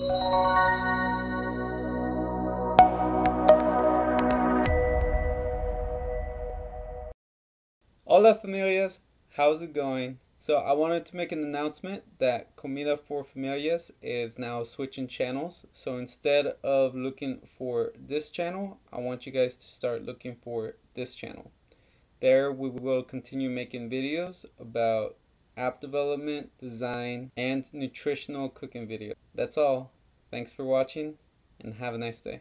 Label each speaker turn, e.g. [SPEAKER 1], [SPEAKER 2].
[SPEAKER 1] Hola familias, how's it going? So I wanted to make an announcement that Comida for Familias is now switching channels. So instead of looking for this channel, I want you guys to start looking for this channel. There we will continue making videos about app development, design, and nutritional cooking videos. That's all. Thanks for watching and have a nice day.